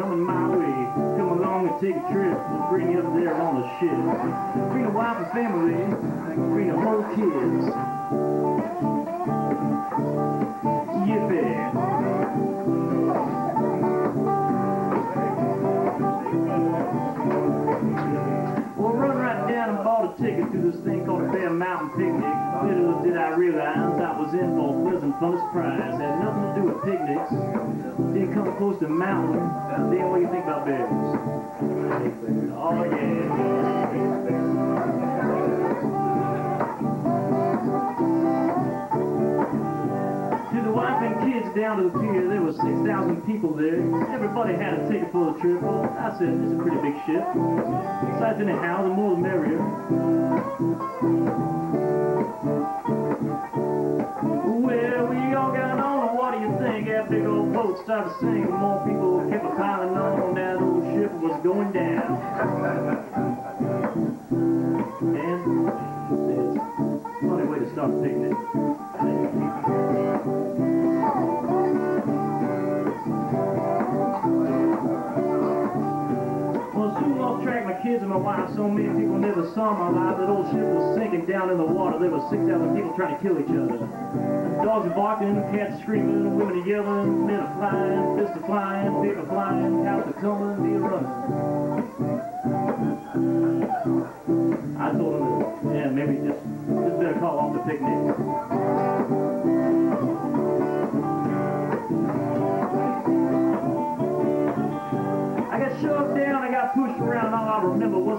coming my way. Come along and take a trip. We'll bring you up there on the ship. Bring a wife and family. Bring a whole kids. Ticket to this thing called a Bear Mountain Picnic. Little did I realize I was in for a pleasant fun surprise. Had nothing to do with picnics. Didn't come close to mountain. Then what do you think about bears? Kids down to the pier, there were 6,000 people there. Everybody had a ticket for the trip. I said, is a pretty big ship. Besides, anyhow, the more the merrier. Well, we all got on, what do you think? That big old boat started singing. More people kept piling on. That old ship was going down. Kids and my wife. So many people never saw my life. That old ship was sinking down in the water. There were 6,000 people trying to kill each other. Dogs are barking, cats screaming, women are yelling, men are flying, fists are flying, people flying, cows are coming, are running.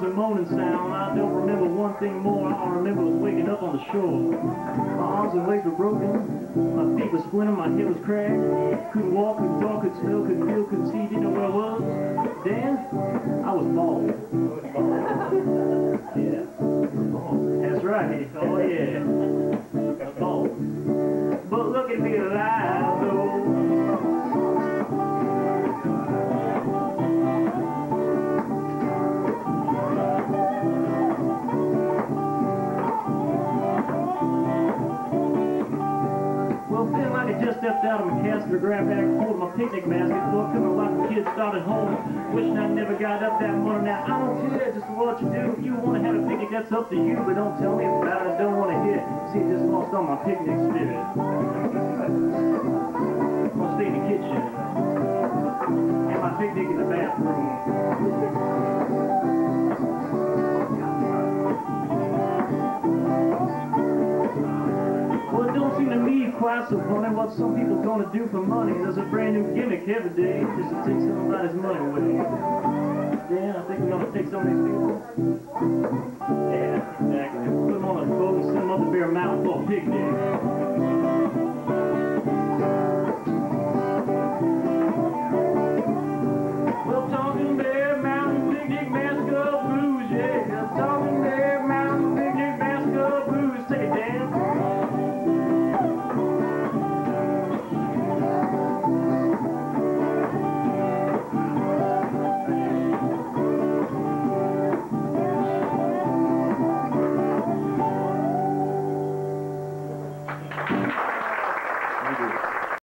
I remember was a moaning sound. I don't remember one thing more, I remember was waking up on the shore. My arms and legs were broken, my feet were splintered, my head was cracked. Couldn't walk, couldn't talk, couldn't smell, couldn't feel, couldn't see, didn't know where I was. Dan, I was bald. yeah. Oh, That's right, oh yeah. Stepped out of my casket, grabbed back hold of my picnic basket, looked at my wife and kids started home, wishing I never got up that morning. Now, I don't care just what you do. If you want to have a picnic, that's up to you, but don't tell me about it. I don't want to hear it. See, I just lost all my picnic spirit. So funny what some people gonna do for money. There's a brand new gimmick every day just to take somebody's money away. Yeah, I think we're gonna take some of these people. Yeah, exactly. Put them on a boat and send them up to Bear Mountain for a picnic. Well, talking Bear Mountain picnic, massacre blues, yeah. Talking